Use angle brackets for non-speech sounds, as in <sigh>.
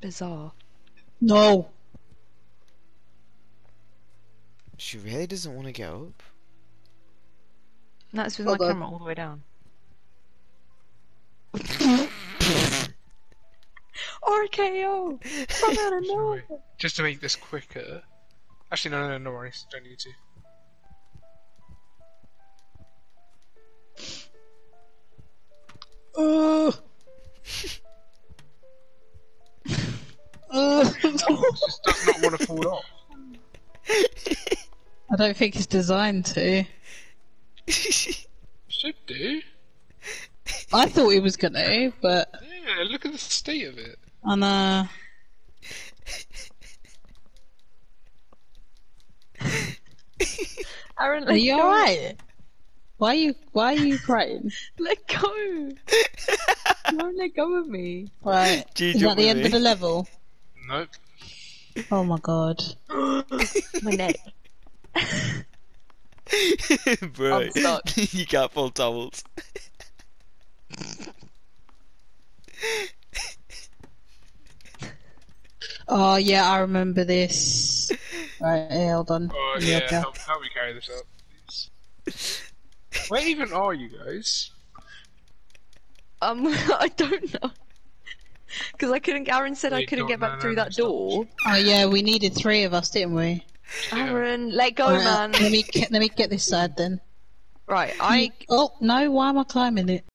bizarre. No. She really doesn't want to get up. That's with Hold my on. camera all the way down. RKO! From out of nowhere! Just to make this quicker. Actually, no, no, no, no worries. Don't need to. Just does not want to fall off. I don't think it's designed to. Should do. I thought it was gonna, but Yeah, look at the state of it. I know. Aaron, Are let you go! alright? Why are you Why are you crying? <laughs> Let go! <laughs> Don't let go of me. Right. Gee, Is jump that the end me. of the level? Nope. Oh my god. <laughs> My neck. <laughs> Bro, I'm stuck. <laughs> you can't pull towels. Oh yeah, I remember this. Right, yeah, hold on. Oh Yeah, yeah, okay. help, help me carry this up, please. Where even are you guys? Um, I don't know. Because I couldn't. Aaron said I couldn't don't- get no, back no, through no, that stop. door. Oh yeah, we needed three of us, didn't we? Yeah. Aaron, let go, Right, man. Let me get, let me get this side then. Right, I Oh no, why am I climbing it?